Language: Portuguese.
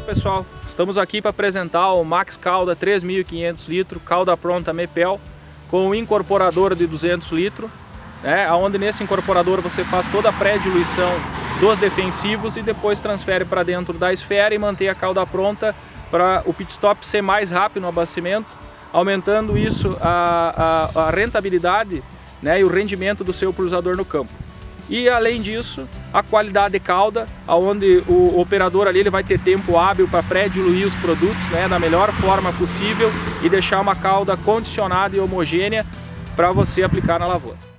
pessoal, estamos aqui para apresentar o Max Calda 3.500 litros, calda pronta Mepel, com um incorporador de 200 litros, né, onde nesse incorporador você faz toda a pré-diluição dos defensivos e depois transfere para dentro da esfera e mantém a calda pronta para o pit stop ser mais rápido no abastecimento, aumentando isso a, a, a rentabilidade né, e o rendimento do seu cruzador no campo. E além disso, a qualidade de calda, onde o operador ali ele vai ter tempo hábil para pré-diluir os produtos né, da melhor forma possível e deixar uma calda condicionada e homogênea para você aplicar na lavoura.